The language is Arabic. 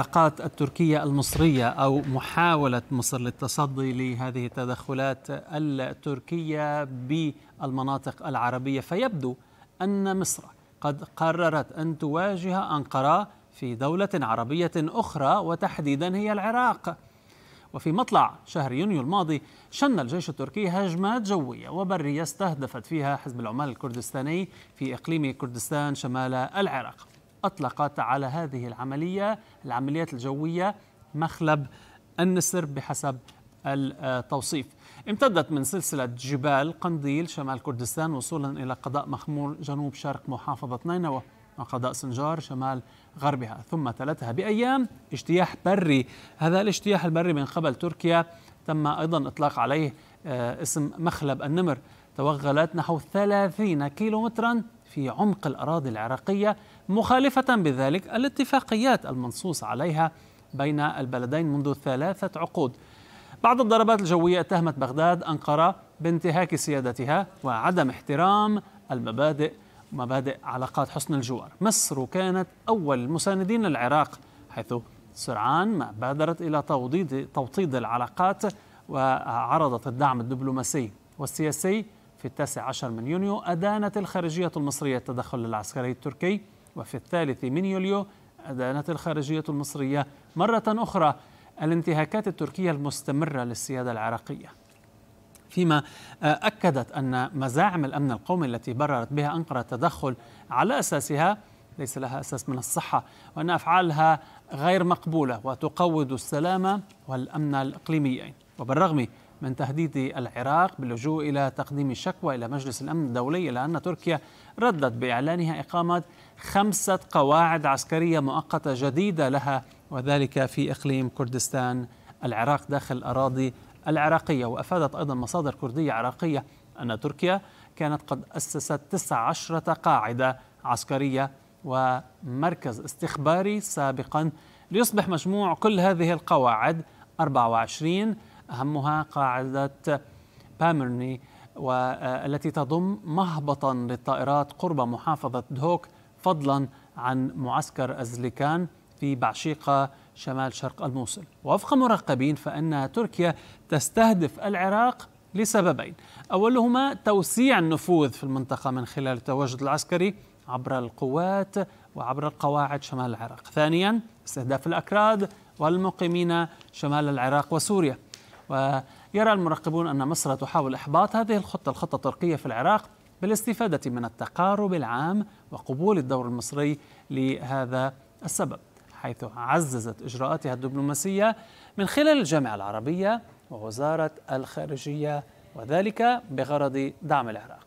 العلاقات التركية المصرية أو محاولة مصر للتصدي لهذه التدخلات التركية بالمناطق العربية فيبدو أن مصر قد قررت أن تواجه أنقرة في دولة عربية أخرى وتحديدا هي العراق. وفي مطلع شهر يونيو الماضي شن الجيش التركي هجمات جوية وبرية استهدفت فيها حزب العمال الكردستاني في إقليم كردستان شمال العراق. أطلقت على هذه العملية العمليات الجوية مخلب النسر بحسب التوصيف. امتدت من سلسلة جبال قنديل شمال كردستان وصولا إلى قضاء مخمور جنوب شرق محافظة نينوى وقضاء سنجار شمال غربها. ثم تلتها بأيام اجتياح بري. هذا الاجتياح البري من قبل تركيا تم أيضا إطلاق عليه آه، اسم مخلب النمر. توغلت نحو 30 كيلومترا في عمق الأراضي العراقية مخالفة بذلك الاتفاقيات المنصوص عليها بين البلدين منذ ثلاثة عقود. بعد الضربات الجوية اتهمت بغداد أنقرة بانتهاك سيادتها وعدم احترام المبادئ مبادئ علاقات حسن الجوار. مصر كانت أول المساندين للعراق حيث سرعان ما بادرت إلى توطيد, توطيد العلاقات وعرضت الدعم الدبلوماسي والسياسي في التاسع عشر من يونيو أدانت الخارجية المصرية التدخل العسكري التركي وفي الثالث من يوليو أدانت الخارجية المصرية مرة أخرى الانتهاكات التركية المستمرة للسيادة العراقية. فيما أكدت أن مزاعم الأمن القومي التي بررت بها أنقرة التدخل على أساسها ليس لها أساس من الصحة وأن أفعالها غير مقبولة وتقوض السلامة والأمن الإقليميين. وبالرغم من تهديد العراق باللجوء إلى تقديم شكوى إلى مجلس الأمن الدولي إلى أن تركيا ردت بإعلانها إقامة خمسة قواعد عسكرية مؤقتة جديدة لها وذلك في إقليم كردستان العراق داخل الأراضي العراقية. وأفادت أيضا مصادر كردية عراقية أن تركيا كانت قد أسست 19 قاعدة عسكرية ومركز استخباري سابقا ليصبح مجموع كل هذه القواعد 24 أهمها قاعدة بامرني والتي تضم مهبطا للطائرات قرب محافظة دهوك فضلا عن معسكر أزليكان في بعشيقة شمال شرق الموصل. وفق مراقبين فإن تركيا تستهدف العراق لسببين. أولهما توسيع النفوذ في المنطقة من خلال التواجد العسكري عبر القوات وعبر القواعد شمال العراق. ثانيا استهداف الأكراد والمقيمين شمال العراق وسوريا. ويرى المراقبون أن مصر تحاول إحباط هذه الخطة الخطة التركية في العراق بالاستفادة من التقارب العام وقبول الدور المصري لهذا السبب حيث عززت إجراءاتها الدبلوماسية من خلال الجامعة العربية ووزارة الخارجية وذلك بغرض دعم العراق.